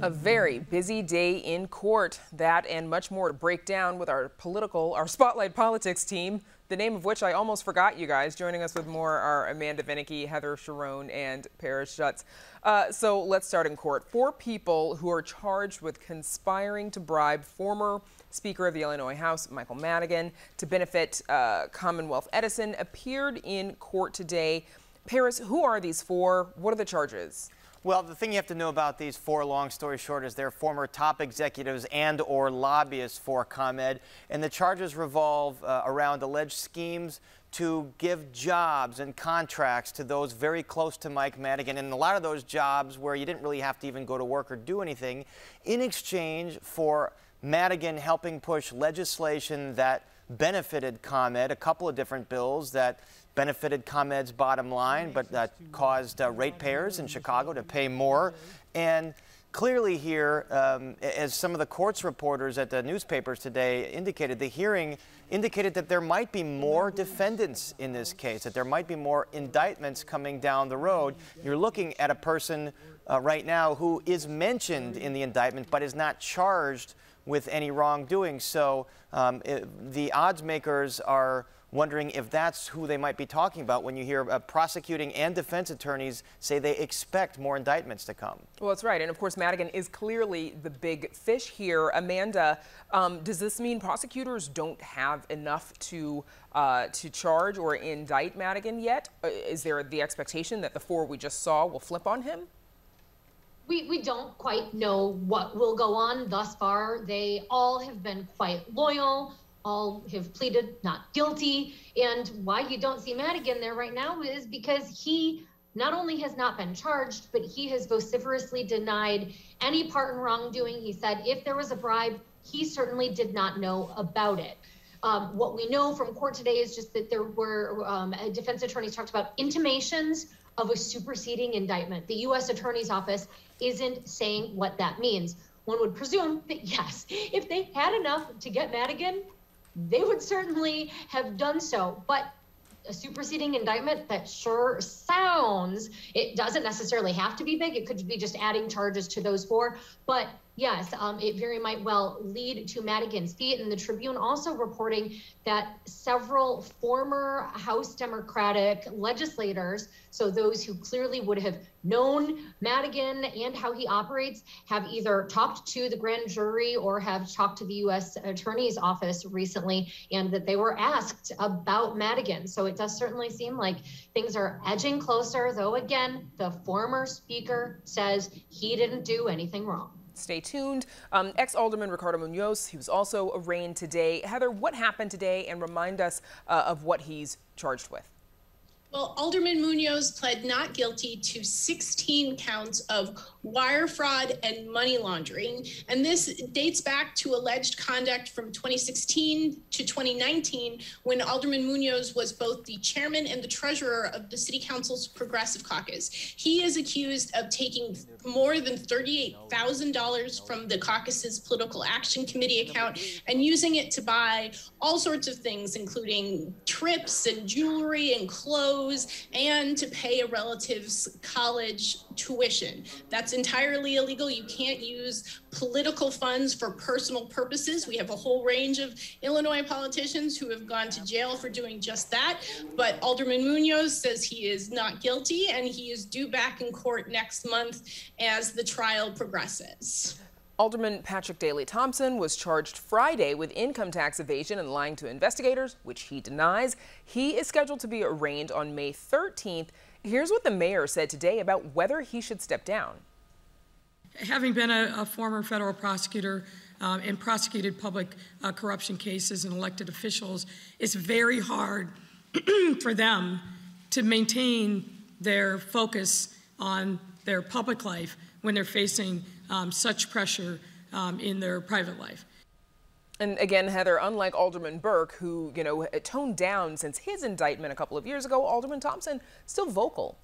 A very busy day in court. That and much more to break down with our political, our Spotlight Politics team, the name of which I almost forgot, you guys. Joining us with more are Amanda Vinicky, Heather Cherone, and Paris Schutz. Uh, so let's start in court. Four people who are charged with conspiring to bribe former Speaker of the Illinois House, Michael Madigan, to benefit uh, Commonwealth Edison appeared in court today. Paris, who are these four? What are the charges? Well, the thing you have to know about these four, long story short, is they're former top executives and or lobbyists for ComEd, and the charges revolve uh, around alleged schemes to give jobs and contracts to those very close to Mike Madigan, and a lot of those jobs where you didn't really have to even go to work or do anything, in exchange for Madigan helping push legislation that benefited ComEd, a couple of different bills that benefited ComEd's bottom line, but that caused uh, ratepayers in Chicago to pay more. And clearly here, um, as some of the courts reporters at the newspapers today indicated, the hearing indicated that there might be more defendants in this case, that there might be more indictments coming down the road. You're looking at a person uh, right now who is mentioned in the indictment but is not charged with any wrongdoing. So um, it, the odds makers are wondering if that's who they might be talking about when you hear uh, prosecuting and defense attorneys say they expect more indictments to come. Well, that's right. And of course, Madigan is clearly the big fish here. Amanda, um, does this mean prosecutors don't have enough to uh, to charge or indict Madigan yet? Uh, is there the expectation that the four we just saw will flip on him? We, we don't quite know what will go on thus far. They all have been quite loyal all have pleaded not guilty. And why you don't see Madigan there right now is because he not only has not been charged, but he has vociferously denied any part in wrongdoing. He said if there was a bribe, he certainly did not know about it. Um, what we know from court today is just that there were um, defense attorneys talked about intimations of a superseding indictment. The U.S. Attorney's Office isn't saying what that means. One would presume that yes, if they had enough to get Madigan, they would certainly have done so. But a superseding indictment that sure sounds it doesn't necessarily have to be big it could be just adding charges to those four but yes, um, it very might well lead to Madigan's feet. And the Tribune also reporting that several former House Democratic legislators, so those who clearly would have known Madigan and how he operates, have either talked to the grand jury or have talked to the U.S. Attorney's Office recently, and that they were asked about Madigan. So it does certainly seem like things are edging closer, though, again, the former speaker says he didn't do anything wrong. Stay tuned. Um, Ex-Alderman Ricardo Munoz, he was also arraigned today. Heather, what happened today and remind us uh, of what he's charged with. Well, Alderman Munoz pled not guilty to 16 counts of wire fraud and money laundering. And this dates back to alleged conduct from 2016 to 2019 when Alderman Munoz was both the chairman and the treasurer of the City Council's Progressive Caucus. He is accused of taking more than $38,000 from the caucus's political action committee account and using it to buy all sorts of things, including trips and jewelry and clothes and to pay a relative's college tuition. That's entirely illegal. You can't use political funds for personal purposes. We have a whole range of Illinois politicians who have gone to jail for doing just that. But Alderman Munoz says he is not guilty and he is due back in court next month as the trial progresses. Alderman Patrick Daley Thompson was charged Friday with income tax evasion and lying to investigators, which he denies. He is scheduled to be arraigned on May 13th. Here's what the mayor said today about whether he should step down. Having been a, a former federal prosecutor um, and prosecuted public uh, corruption cases and elected officials, it's very hard for them to maintain their focus on their public life when they're facing um, such pressure um, in their private life. And again, Heather, unlike Alderman Burke, who, you know, toned down since his indictment a couple of years ago, Alderman Thompson still vocal.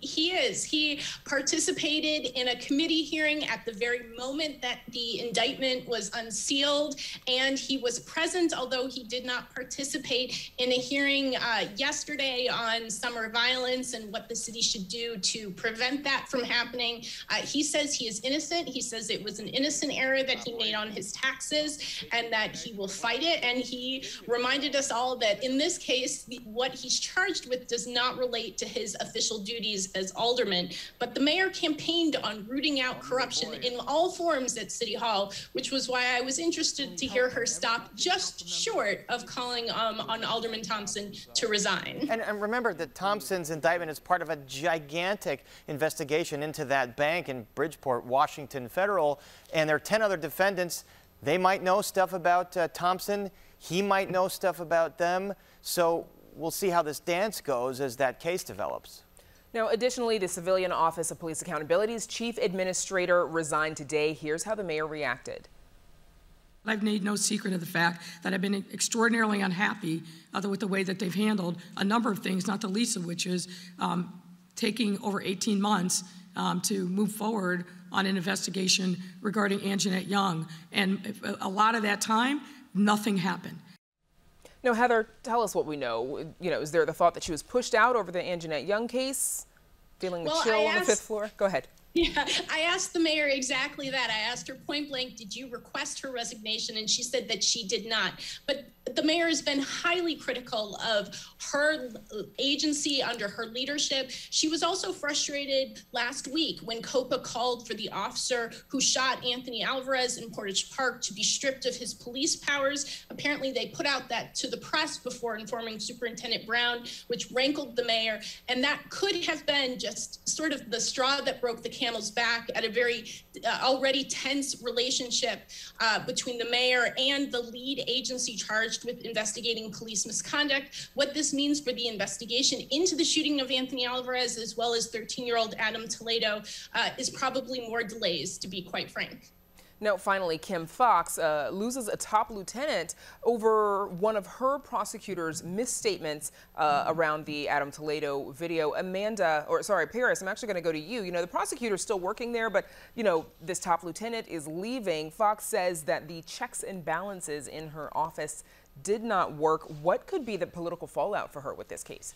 He is. He participated in a committee hearing at the very moment that the indictment was unsealed, and he was present, although he did not participate in a hearing uh, yesterday on summer violence and what the city should do to prevent that from happening. Uh, he says he is innocent. He says it was an innocent error that he made on his taxes and that he will fight it. And he reminded us all that in this case, what he's charged with does not relate to his official duties as alderman, but the mayor campaigned on rooting out corruption in all forms at City Hall, which was why I was interested to hear her stop just short of calling um, on Alderman Thompson to resign. And, and remember that Thompson's indictment is part of a gigantic investigation into that bank in Bridgeport, Washington Federal, and there are 10 other defendants. They might know stuff about uh, Thompson. He might know stuff about them. So we'll see how this dance goes as that case develops. Now, additionally, the Civilian Office of Police Accountability's chief administrator resigned today. Here's how the mayor reacted. I've made no secret of the fact that I've been extraordinarily unhappy uh, with the way that they've handled a number of things, not the least of which is um, taking over 18 months um, to move forward on an investigation regarding Anjanette Young. And a lot of that time, nothing happened. Now, Heather, tell us what we know. You know, is there the thought that she was pushed out over the Anjanette Young case, dealing with well, chill asked, on the fifth floor? Go ahead. Yeah, I asked the mayor exactly that. I asked her point blank, did you request her resignation? And she said that she did not. But the mayor has been highly critical of her agency under her leadership. She was also frustrated last week when COPA called for the officer who shot Anthony Alvarez in Portage Park to be stripped of his police powers. Apparently, they put out that to the press before informing Superintendent Brown, which rankled the mayor. And that could have been just sort of the straw that broke the camel's back at a very uh, already tense relationship uh, between the mayor and the lead agency charged charged with investigating police misconduct. What this means for the investigation into the shooting of Anthony Alvarez, as well as 13 year old Adam Toledo, uh, is probably more delays, to be quite frank. Now, finally, Kim Foxx uh, loses a top lieutenant over one of her prosecutor's misstatements uh, around the Adam Toledo video. Amanda, or sorry, Paris, I'm actually going to go to you. You know, the prosecutor's still working there, but, you know, this top lieutenant is leaving. Foxx says that the checks and balances in her office did not work. What could be the political fallout for her with this case?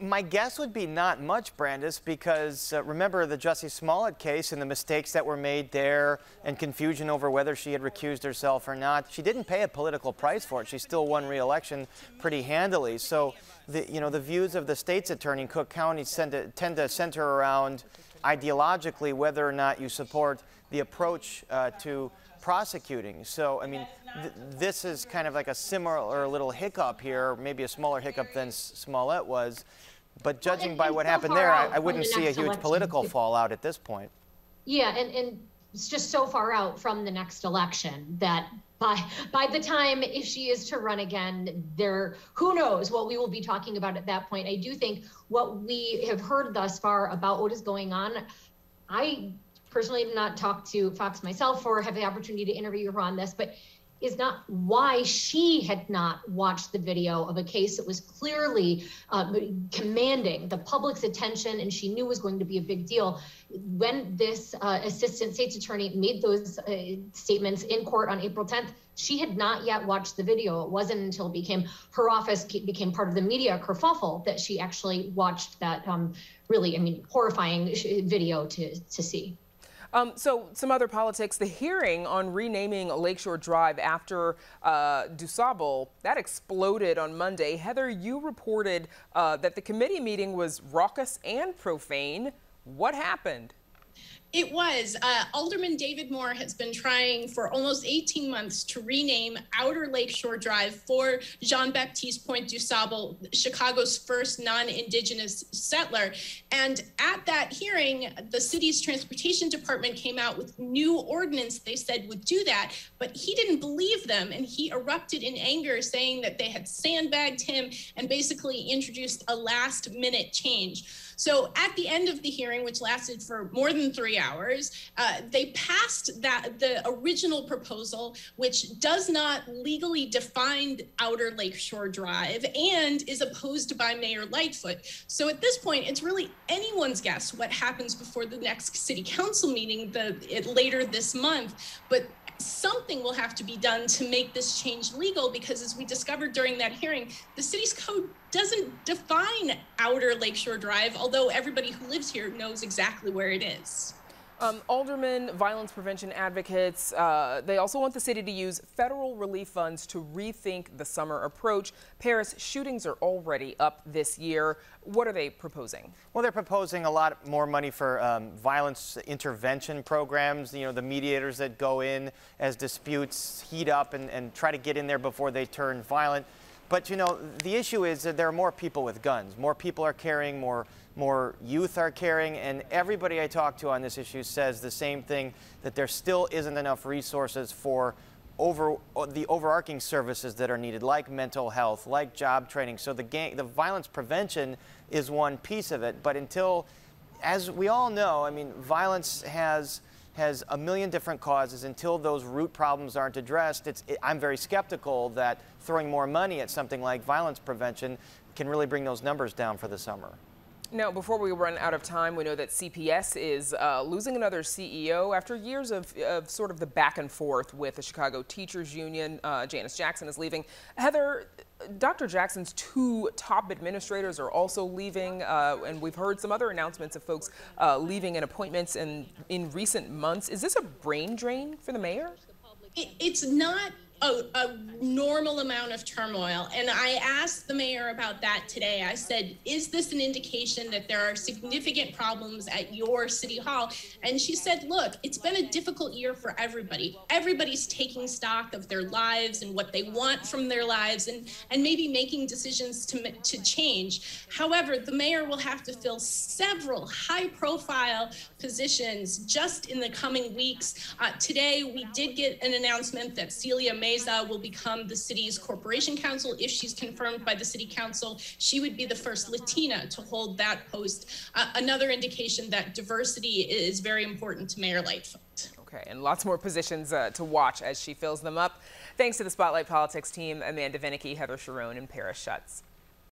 My guess would be not much, Brandis, because uh, remember the Jussie Smollett case and the mistakes that were made there and confusion over whether she had recused herself or not. She didn't pay a political price for it. She still won re-election pretty handily. So, the, you know, the views of the state's attorney in Cook County to, tend to center around ideologically whether or not you support the approach uh, to prosecuting. So, I mean, th this is kind of like a similar little hiccup here, maybe a smaller hiccup than Smollett was. But judging by what happened there, I, I wouldn't see a huge political fallout at this point. Yeah, and, and it's just so far out from the next election that by by the time if she is to run again there who knows what we will be talking about at that point i do think what we have heard thus far about what is going on i personally have not talked to Foxx myself or have the opportunity to interview her on this, but is not why she had not watched the video of a case that was clearly uh, commanding the public's attention and she knew was going to be a big deal. When this uh, assistant state's attorney made those uh, statements in court on April 10th, she had not yet watched the video. It wasn't until it became her office became part of the media kerfuffle that she actually watched that um, really, I mean, horrifying video to, to see. Um, so some other politics, the hearing on renaming Lakeshore Drive after uh, DuSable, that exploded on Monday. Heather, you reported uh, that the committee meeting was raucous and profane. What happened? It was. Uh, Alderman David Moore has been trying for almost 18 months to rename Outer Lakeshore Drive for Jean Baptiste Point du Sable, Chicago's first non Indigenous settler. And at that hearing, the city's transportation department came out with new ordinance they said would do that, but he didn't believe them and he erupted in anger, saying that they had sandbagged him and basically introduced a last minute change. So at the end of the hearing, which lasted for more than three hours, uh, they passed that the original proposal, which does not legally define Outer Lakeshore Drive and is opposed by Mayor Lightfoot. So at this point, it's really anyone's guess what happens before the next city council meeting the, it, later this month. But something will have to be done to make this change legal because as we discovered during that hearing the city's code doesn't define outer lakeshore drive although everybody who lives here knows exactly where it is um, aldermen, violence prevention advocates, uh, they also want the city to use federal relief funds to rethink the summer approach. Paris, shootings are already up this year. What are they proposing? Well, they're proposing a lot more money for um, violence intervention programs, you know, the mediators that go in as disputes heat up and, and try to get in there before they turn violent. But, you know, the issue is that there are more people with guns. More people are carrying, more, more youth are carrying, and everybody I talk to on this issue says the same thing, that there still isn't enough resources for over uh, the overarching services that are needed, like mental health, like job training. So the gang, the violence prevention is one piece of it. But until, as we all know, I mean, violence has has a million different causes. Until those root problems aren't addressed, it, I'm very skeptical that throwing more money at something like violence prevention can really bring those numbers down for the summer. Now, before we run out of time, we know that CPS is uh, losing another CEO after years of, of, sort of the back and forth with the Chicago Teachers Union. Uh, Janice Jackson is leaving. Heather, Dr. Jackson's two top administrators are also leaving, uh, and we've heard some other announcements of folks uh, leaving in appointments in, in recent months. Is this a brain drain for the mayor? It, it's not a, a, normal amount of turmoil. And I asked the mayor about that today. I said, Is this an indication that there are significant problems at your city hall? And she said, Look, it's been a difficult year for everybody. Everybody's taking stock of their lives and what they want from their lives and, and maybe making decisions to, to change. However, the mayor will have to fill several high profile positions just in the coming weeks. Uh, today, we did get an announcement that Celia Meza will become the city's corporation counsel. If she's confirmed by the city council, she would be the first Latina to hold that post. Uh, another indication that diversity is very important to Mayor Lightfoot. Okay, and lots more positions uh, to watch as she fills them up. Thanks to the Spotlight Politics team, Amanda Vinicky, Heather Cherone, and Paris Schutz.